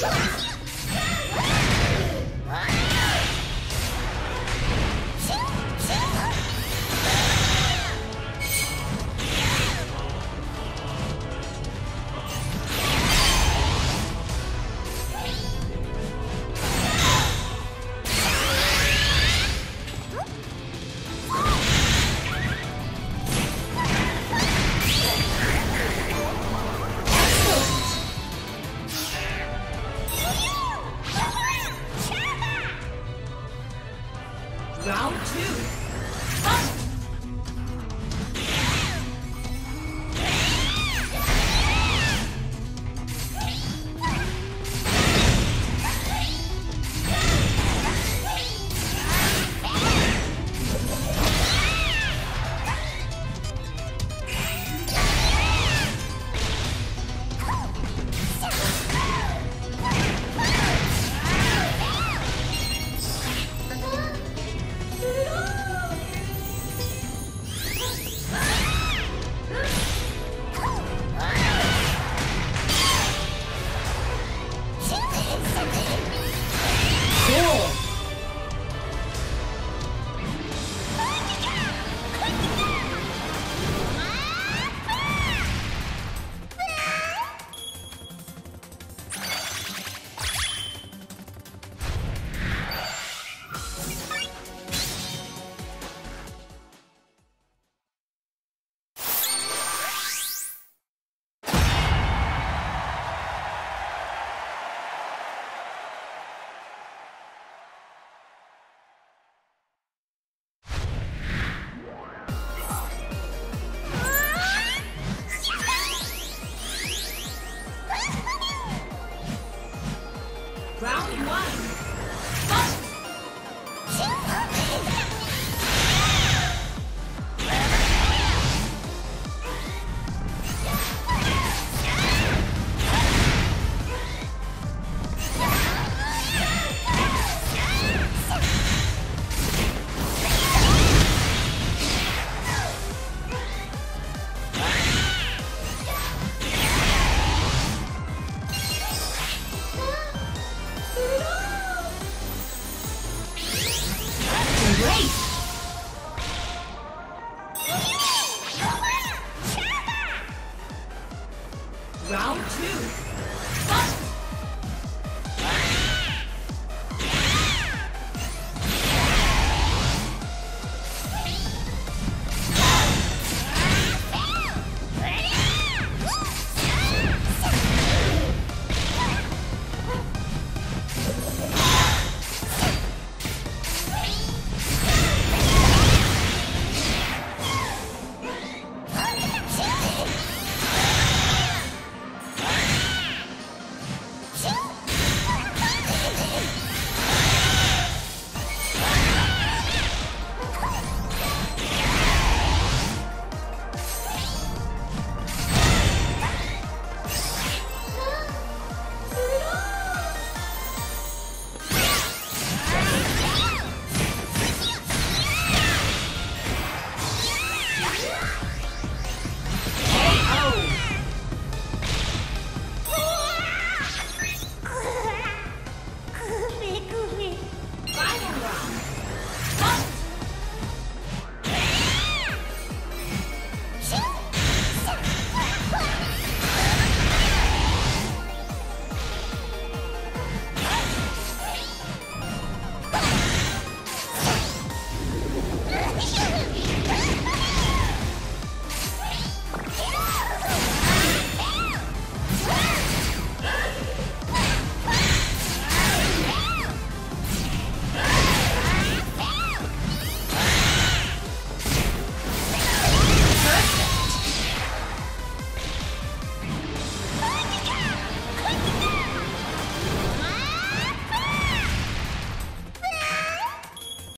Let's. Round two. Round one. Fight!